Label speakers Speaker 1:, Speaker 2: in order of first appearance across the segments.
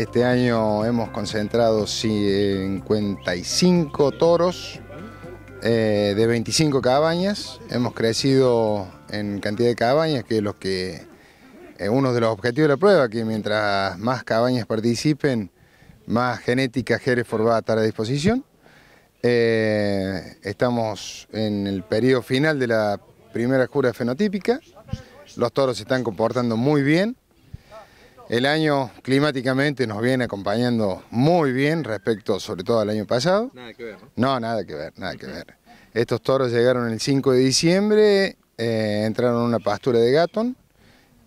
Speaker 1: Este año hemos concentrado 55 toros eh, de 25 cabañas. Hemos crecido en cantidad de cabañas, que es lo que eh, uno de los objetivos de la prueba, que mientras más cabañas participen, más genética Hereford va a estar a disposición. Eh, estamos en el periodo final de la primera cura fenotípica. Los toros se están comportando muy bien. El año climáticamente nos viene acompañando muy bien respecto sobre todo al año pasado.
Speaker 2: Nada que ver, ¿no?
Speaker 1: No, nada que ver, nada que ver. Estos toros llegaron el 5 de diciembre, eh, entraron en una pastura de gatón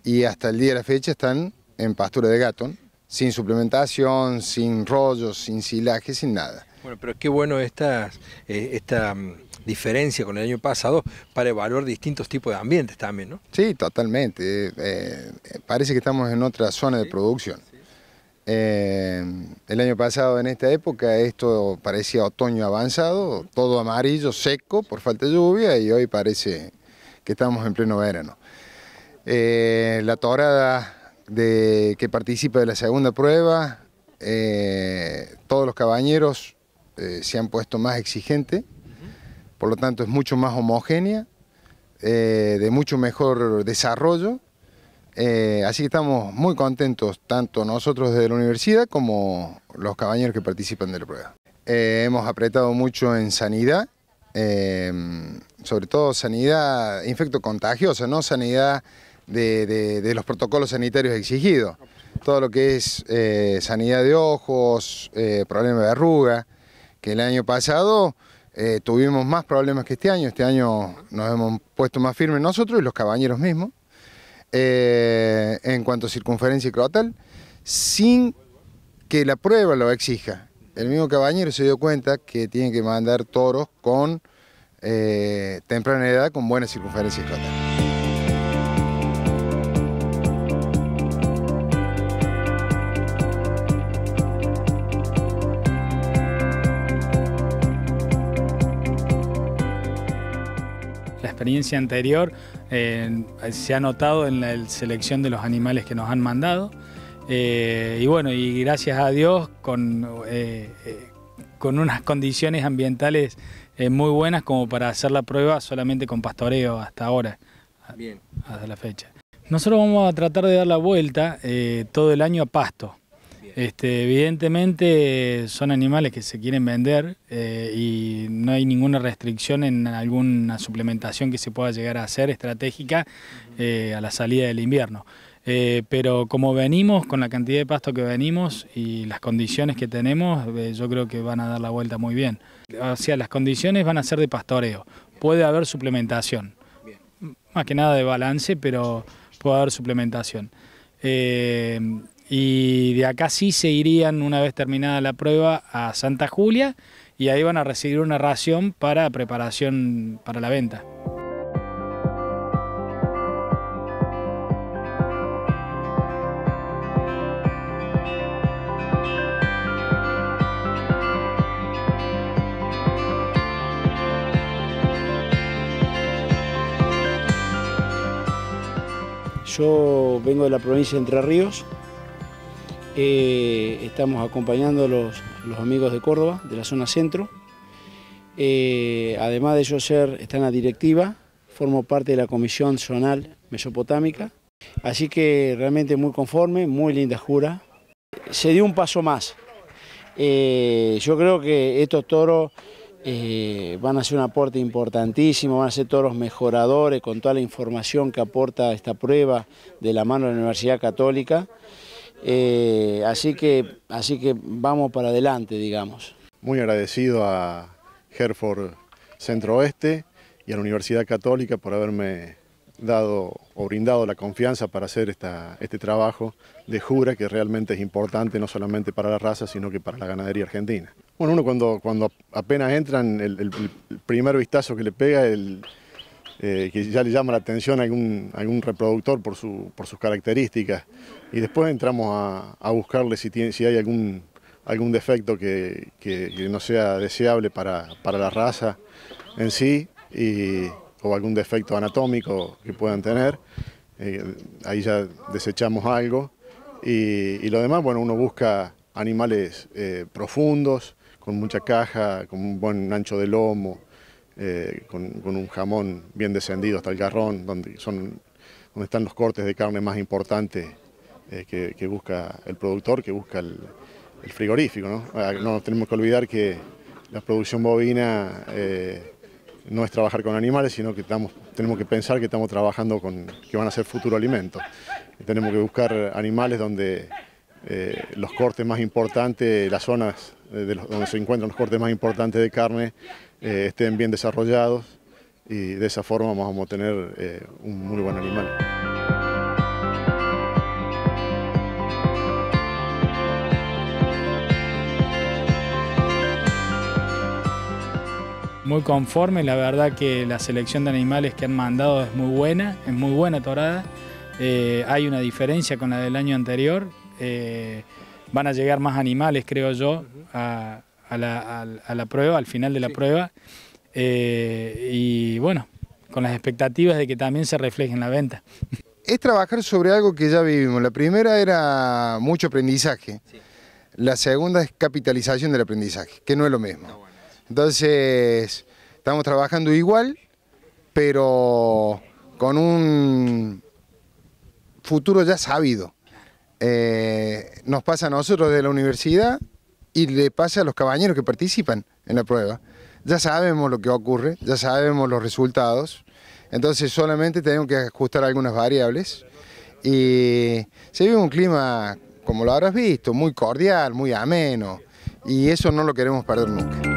Speaker 1: y hasta el día de la fecha están en pastura de gatón, sin suplementación, sin rollos, sin silaje, sin nada.
Speaker 2: Bueno, pero qué bueno esta, eh, esta mm, diferencia con el año pasado para evaluar distintos tipos de ambientes también, ¿no?
Speaker 1: Sí, totalmente. Eh, eh, parece que estamos en otra zona de producción. Eh, el año pasado en esta época esto parecía otoño avanzado, todo amarillo, seco por falta de lluvia y hoy parece que estamos en pleno verano. Eh, la torada de, que participa de la segunda prueba, eh, todos los cabañeros eh, se han puesto más exigentes, por lo tanto es mucho más homogénea, eh, de mucho mejor desarrollo, así que estamos muy contentos, tanto nosotros desde la universidad como los cabañeros que participan de la prueba. Hemos apretado mucho en sanidad, sobre todo sanidad infecto contagiosa, no sanidad de, los protocolos sanitarios exigidos. Todo lo que es eh, sanidad de ojos, eh, problemas de arruga, que el año pasado eh, tuvimos más problemas que este año. Este año nos hemos puesto más firmes nosotros y los cabañeros mismos eh, en cuanto a circunferencia crotal, sin que la prueba lo exija. El mismo cabañero se dio cuenta que tiene que mandar toros con temprana edad con buena circunferencia crotal.
Speaker 3: Experiencia anterior eh, se ha notado en la selección de los animales que nos han mandado. Eh, y bueno, y gracias a Dios con, eh, con unas condiciones ambientales muy buenas como para hacer la prueba solamente con pastoreo hasta ahora,
Speaker 2: Bien.
Speaker 3: hasta la fecha. Nosotros vamos a tratar de dar la vuelta todo el año a pasto. Este, evidentemente son animales que se quieren vender eh, y no hay ninguna restricción en alguna suplementación que se pueda llegar a hacer estratégica eh, a la salida del invierno. Eh, pero como venimos, con la cantidad de pasto que venimos y las condiciones que tenemos, eh, yo creo que van a dar la vuelta muy bien. O sea, las condiciones van a ser de pastoreo. Puede haber suplementación. Más que nada de balance, pero puede haber suplementación. Eh, y de acá sí se irían, una vez terminada la prueba, a Santa Julia y ahí van a recibir una ración para preparación para la venta.
Speaker 4: Yo vengo de la provincia de Entre Ríos. Eh, estamos acompañando a los, los amigos de Córdoba, de la zona centro. Eh, además de yo ser, estar en la directiva, formo parte de la Comisión Zonal Mesopotámica. Así que realmente muy conforme, muy linda jura. Se dio un paso más. Eh, yo creo que estos toros van a ser un aporte importantísimo, van a ser toros mejoradores con toda la información que aporta esta prueba de la mano de la Universidad Católica. Eh, así, que, así que vamos para adelante, digamos.
Speaker 5: Muy agradecido a Herford Centro Oeste y a la Universidad Católica por haberme dado o brindado la confianza para hacer esta, este trabajo de jura que realmente es importante no solamente para la raza, sino que para la ganadería argentina. Bueno, uno cuando, cuando apenas entran, el- el primer vistazo que le pega, el, eh, que ya le llama la atención a algún, algún reproductor por, su, por sus características, y después entramos a, a buscarle si, tiene, si hay algún, algún defecto que, que- no sea deseable para, para la raza en sí, y, o algún defecto anatómico que puedan tener. Eh, ahí ya desechamos algo Y, lo demás, bueno, uno busca animales eh, profundos, con mucha caja, con un buen ancho de lomo, eh, con, un jamón bien descendido hasta el garrón, donde, son, donde están los cortes de carne más importantes eh, que, busca el productor, que busca el, frigorífico. ¿no? Ah, no tenemos que olvidar que la producción bovina no es trabajar con animales, sino que estamos, tenemos que pensar que estamos trabajando con que van a ser futuro alimento. Tenemos que buscar animales donde eh, los cortes más importantes, las zonas eh, donde se encuentran los cortes más importantes de carne eh, estén bien desarrollados y de esa forma vamos a obtener un muy buen animal.
Speaker 3: muy conforme, la verdad que la selección de animales que han mandado es muy buena, es muy buena torada. Eh, hay una diferencia con la del año anterior, eh, van a llegar más animales creo yo a, la, prueba, al final de la prueba. Eh, y bueno, con las expectativas de que también se refleje en la venta.
Speaker 1: Es trabajar sobre algo que ya vivimos, la primera era mucho aprendizaje, la segunda es capitalización del aprendizaje, que no es lo mismo. Entonces, estamos trabajando igual, pero con un futuro ya sabido. Eh, nos pasa a nosotros de la universidad y le pasa a los cabañeros que participan en la prueba. Ya sabemos lo que ocurre, ya sabemos los resultados, entonces solamente tenemos que ajustar algunas variables y se vive un clima, como lo habrás visto, muy cordial, muy ameno y eso no lo queremos perder nunca.